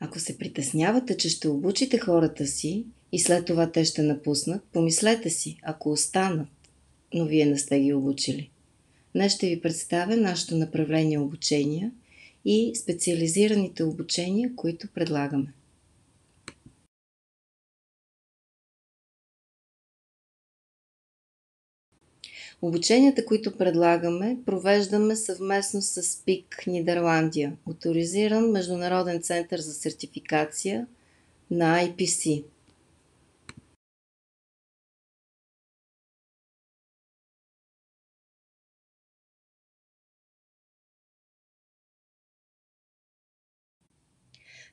Ако се притеснявате, че ще обучите хората си и след това те ще напуснат, помислете си, ако останат, но вие не сте ги обучили. Днес ще ви представя нашето направление обучения и специализираните обучения, които предлагаме. Обученията, които предлагаме, провеждаме съвместно с ПИК Нидерландия, авторизиран Международен център за сертификация на IPC.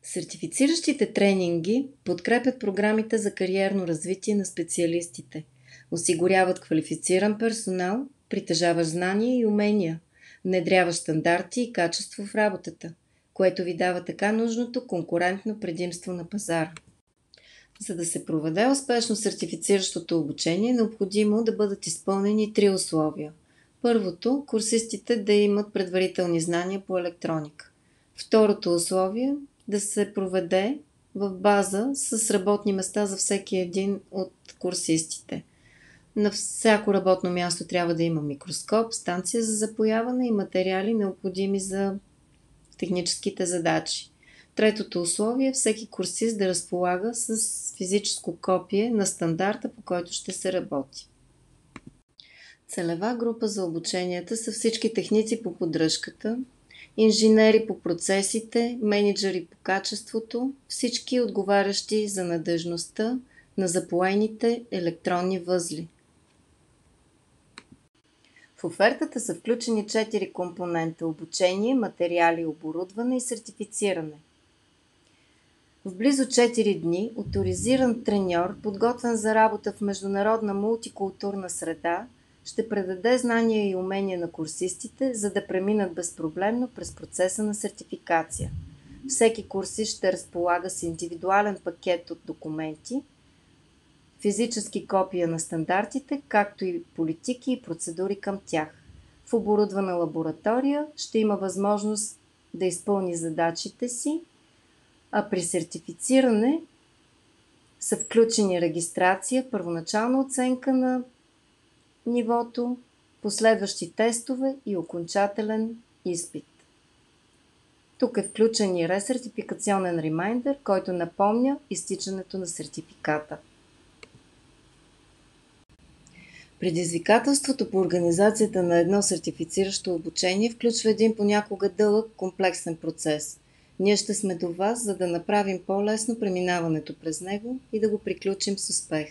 Сертифициращите тренинги подкрепят програмите за кариерно развитие на специалистите – осигуряват квалифициран персонал, притежаващ знания и умения, внедряващ стандарти и качество в работата, което ви дава така нужното конкурентно предимство на пазара. За да се проведе успешно сертифициращото обучение, е необходимо да бъдат изпълнени три условия. Първото – курсистите да имат предварителни знания по електроника. Второто условие – да се проведе в база с работни места за всеки един от курсистите – на всяко работно място трябва да има микроскоп, станция за запояване и материали необходими за техническите задачи. Третото условие е всеки курсист да разполага с физическо копие на стандарта, по който ще се работи. Целева група за обученията са всички техници по поддръжката, инженери по процесите, менеджери по качеството, всички отговарящи за надежността на запоените електронни възли. В офертата са включени 4 компонента – обучение, материали, оборудване и сертифициране. В близо 4 дни авторизиран треньор, подготвен за работа в международна мултикултурна среда, ще предаде знания и умения на курсистите, за да преминат безпроблемно през процеса на сертификация. Всеки курсист ще разполага с индивидуален пакет от документи – физически копия на стандартите, както и политики и процедури към тях. В оборудвана лаборатория ще има възможност да изпълни задачите си, а при сертифициране са включени регистрация, първоначална оценка на нивото, последващи тестове и окончателен изпит. Тук е включен и ресертификационен ремайндър, който напомня изтичането на сертификата. Предизвикателството по организацията на едно сертифициращо обучение включва един понякога дълъг комплексен процес. Ние ще сме до вас, за да направим по-лесно преминаването през него и да го приключим с успех.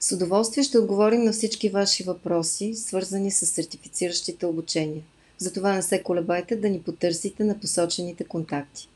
С удоволствие ще отговорим на всички ваши въпроси, свързани с сертифициращите обучения. Затова не се колебайте да ни потърсите на посочените контакти.